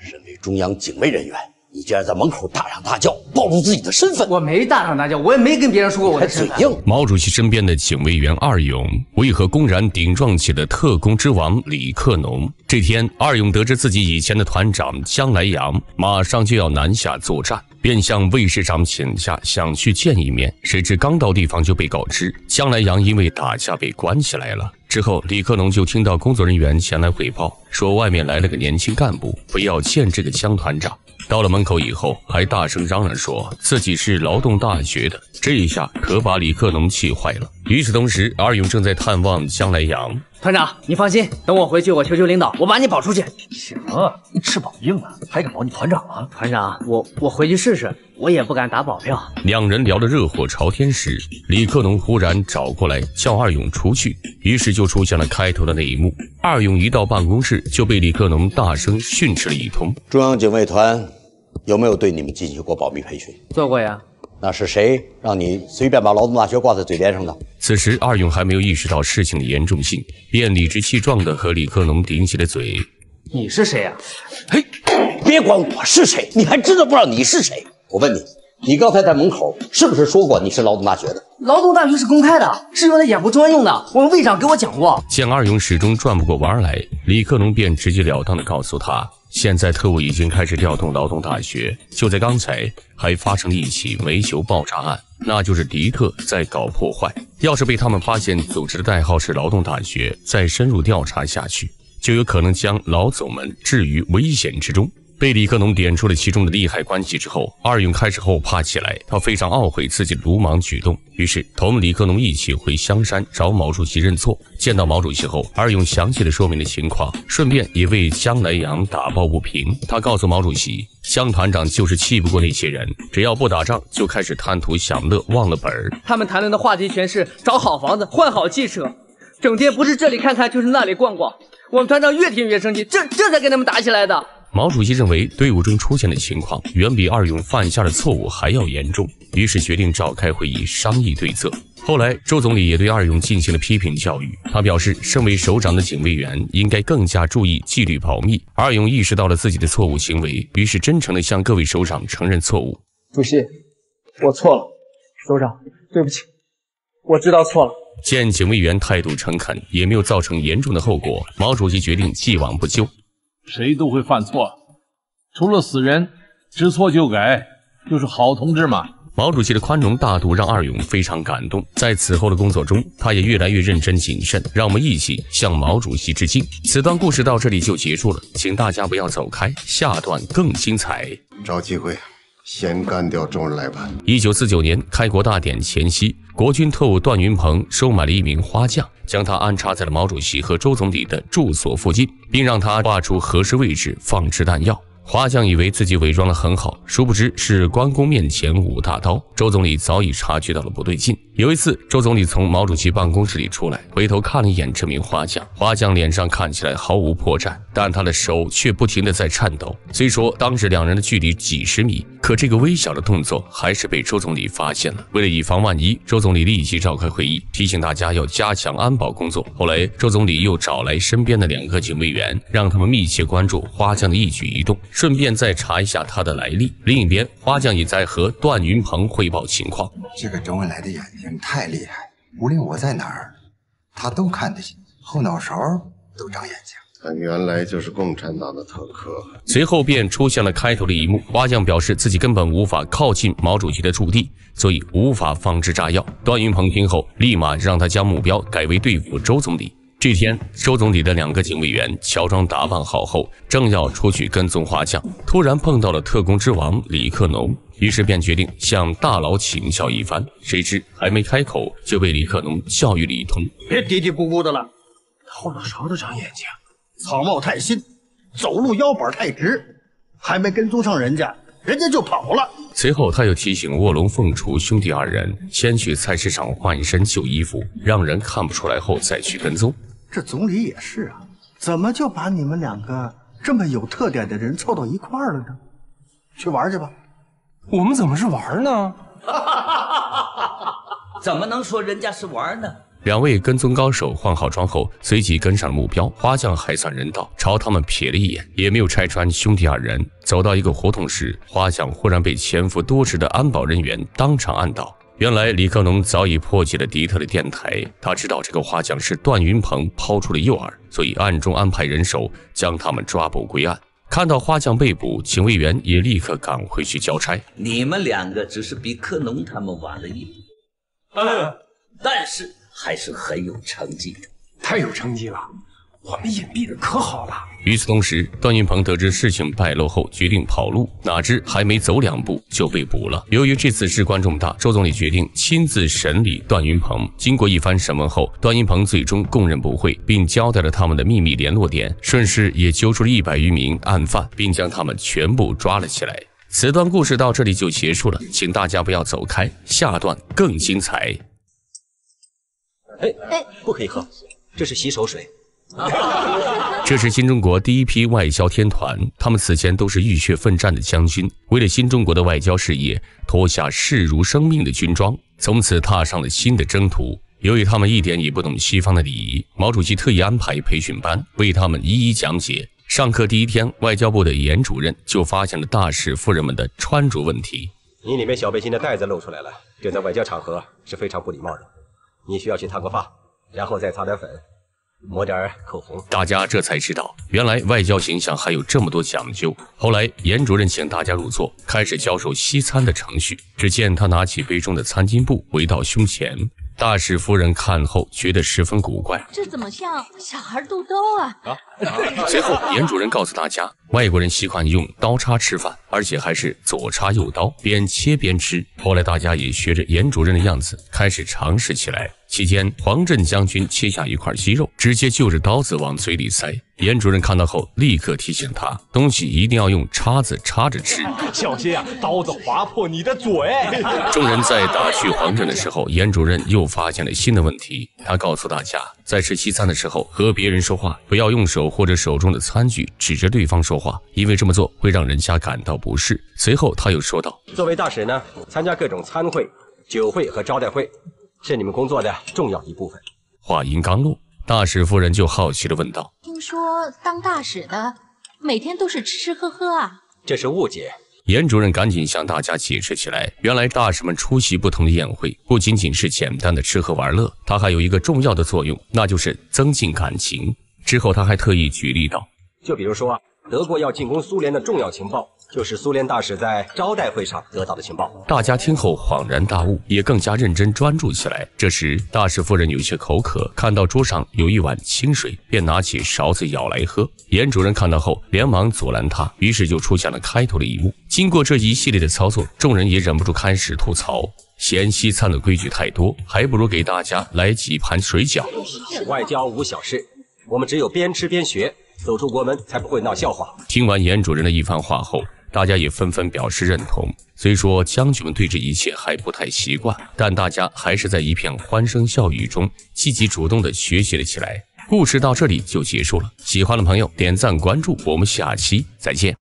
身为中央警卫人员，你竟然在门口大嚷大叫，暴露自己的身份。我没大嚷大叫，我也没跟别人说过我的身份。嘴硬。毛主席身边的警卫员二勇为何公然顶撞起了特工之王李克农？这天，二勇得知自己以前的团长江来阳马上就要南下作战，便向卫士长请假，想去见一面。谁知刚到地方就被告知，江来阳因为打架被关起来了。之后，李克农就听到工作人员前来汇报，说外面来了个年轻干部，非要见这个江团长。到了门口以后，还大声嚷嚷说自己是劳动大学的，这一下可把李克农气坏了。与此同时，二勇正在探望江来阳。团长，你放心，等我回去，我求求领导，我把你保出去。行，你翅膀硬了，还敢保你团长啊？团长，我我回去试试，我也不敢打保票。两人聊得热火朝天时，李克农忽然找过来叫二勇出去，于是就出现了开头的那一幕。二勇一到办公室就被李克农大声训斥了一通。中央警卫团有没有对你们进行过保密培训？做过呀。那是谁让你随便把劳动大学挂在嘴边上的？此时，二勇还没有意识到事情的严重性，便理直气壮地和李克农顶起了嘴。你是谁呀？嘿，别管我是谁，你还知道不知道你是谁？我问你，你刚才在门口是不是说过你是劳动大学的？劳动大学是公开的，是用来演部专用的。我们卫长给我讲过。见二勇始终转不过弯来，李克农便直截了当地告诉他。现在特务已经开始调动劳动大学，就在刚才还发生了一起煤球爆炸案，那就是迪特在搞破坏。要是被他们发现组织的代号是劳动大学，再深入调查下去，就有可能将老总们置于危险之中。被李克农点出了其中的利害关系之后，二勇开始后怕起来，他非常懊悔自己鲁莽举动，于是同李克农一起回香山找毛主席认错。见到毛主席后，二勇详细的说明了情况，顺便也为江来阳打抱不平。他告诉毛主席，江团长就是气不过那些人，只要不打仗，就开始贪图享乐，忘了本儿。他们谈论的话题全是找好房子、换好汽车，整天不是这里看看，就是那里逛逛。我们团长越听越生气，这这才跟他们打起来的。毛主席认为队伍中出现的情况远比二勇犯下的错误还要严重，于是决定召开会议商议对策。后来，周总理也对二勇进行了批评教育。他表示，身为首长的警卫员应该更加注意纪律保密。二勇意识到了自己的错误行为，于是真诚地向各位首长承认错误。主席，我错了。首长，对不起，我知道错了。见警卫员态度诚恳，也没有造成严重的后果，毛主席决定既往不咎。谁都会犯错，除了死人，知错就改就是好同志嘛。毛主席的宽容大度让二勇非常感动，在此后的工作中，他也越来越认真谨慎。让我们一起向毛主席致敬。此段故事到这里就结束了，请大家不要走开，下段更精彩。找机会。先干掉周恩来吧！一九四九年开国大典前夕，国军特务段云鹏收买了一名花匠，将他安插在了毛主席和周总理的住所附近，并让他画出合适位置放置弹药。花匠以为自己伪装得很好，殊不知是关公面前舞大刀。周总理早已察觉到了不对劲。有一次，周总理从毛主席办公室里出来，回头看了一眼这名花匠。花匠脸上看起来毫无破绽，但他的手却不停地在颤抖。虽说当时两人的距离几十米，可这个微小的动作还是被周总理发现了。为了以防万一，周总理立即召开会议，提醒大家要加强安保工作。后来，周总理又找来身边的两个警卫员，让他们密切关注花匠。的一举一动。顺便再查一下他的来历。另一边，花匠。也在和段云鹏汇报情况。这个周恩来的眼睛太厉害，无论我在哪儿，他都看得见，后脑勺都长眼睛。他原来就是共产党的特科。随后便出现了开头的一幕，花匠表示自己根本无法靠近毛主席的驻地，所以无法放置炸药。段云鹏听后，立马让他将目标改为对付周总理。这天，周总理的两个警卫员乔装打扮好后，正要出去跟踪花匠，突然碰到了特工之王李克农，于是便决定向大佬请教一番。谁知还没开口，就被李克农教育了一通：“别嘀嘀咕咕的了，后脑勺都长眼睛，草帽太新，走路腰板太直，还没跟踪上人家，人家就跑了。”随后，他又提醒卧龙凤雏兄弟二人先去菜市场换一身旧衣服，让人看不出来后再去跟踪。这总理也是啊，怎么就把你们两个这么有特点的人凑到一块儿了呢？去玩去吧。我们怎么是玩呢？怎么能说人家是玩呢？两位跟踪高手换好装后，随即跟上了目标。花匠还算人道，朝他们瞥了一眼，也没有拆穿兄弟二人。走到一个胡同时，花匠忽然被潜伏多时的安保人员当场按倒。原来李克农早已破解了迪特的电台，他知道这个花匠是段云鹏抛出的诱饵，所以暗中安排人手将他们抓捕归案。看到花匠被捕，警卫员也立刻赶回去交差。你们两个只是比克农他们晚了一步，但是还是很有成绩的。太有成绩了，我们隐蔽的可好了。与此同时，段云鹏得知事情败露后，决定跑路，哪知还没走两步就被捕了。由于这次事关重大，周总理决定亲自审理段云鹏。经过一番审问后，段云鹏最终供认不讳，并交代了他们的秘密联络点，顺势也揪出了一百余名案犯，并将他们全部抓了起来。此段故事到这里就结束了，请大家不要走开，下段更精彩。哎哎，不可以喝，这是洗手水。这是新中国第一批外交天团，他们此前都是浴血奋战的将军，为了新中国的外交事业，脱下视如生命的军装，从此踏上了新的征途。由于他们一点也不懂西方的礼仪，毛主席特意安排培训班为他们一一讲解。上课第一天，外交部的严主任就发现了大使夫人们的穿着问题。你里面小背心的带子露出来了，这在外交场合是非常不礼貌的。你需要去烫个发，然后再擦点粉。抹点口红，大家这才知道，原来外交形象还有这么多讲究。后来，严主任请大家入座，开始教授西餐的程序。只见他拿起杯中的餐巾布围到胸前。大使夫人看后觉得十分古怪，这怎么像小孩肚兜啊？啊！随后，严主任告诉大家，外国人习惯用刀叉吃饭，而且还是左叉右刀，边切边吃。后来，大家也学着严主任的样子，开始尝试起来。期间，黄镇将军切下一块鸡肉，直接就着刀子往嘴里塞。严主任看到后，立刻提醒他，东西一定要用叉子插着吃，小心啊，刀子划破你的嘴。众人在打趣黄镇的时候，严主任又发现了新的问题。他告诉大家，在吃西餐的时候，和别人说话不要用手或者手中的餐具指着对方说话，因为这么做会让人家感到不适。随后他又说道：“作为大使呢，参加各种餐会、酒会和招待会。”是你们工作的重要一部分。话音刚落，大使夫人就好奇地问道：“听说当大使的每天都是吃吃喝喝啊？”这是误解。严主任赶紧向大家解释起来：原来大使们出席不同的宴会，不仅仅是简单的吃喝玩乐，它还有一个重要的作用，那就是增进感情。之后他还特意举例道：“就比如说，德国要进攻苏联的重要情报。”就是苏联大使在招待会上得到的情报。大家听后恍然大悟，也更加认真专注起来。这时，大使夫人有些口渴，看到桌上有一碗清水，便拿起勺子舀来喝。严主任看到后，连忙阻拦他，于是就出现了开头的一幕。经过这一系列的操作，众人也忍不住开始吐槽：嫌西餐的规矩太多，还不如给大家来几盘水饺。外交无小事，我们只有边吃边学，走出国门才不会闹笑话。听完严主任的一番话后。大家也纷纷表示认同。虽说将军们对这一切还不太习惯，但大家还是在一片欢声笑语中积极主动地学习了起来。故事到这里就结束了。喜欢的朋友点赞关注，我们下期再见。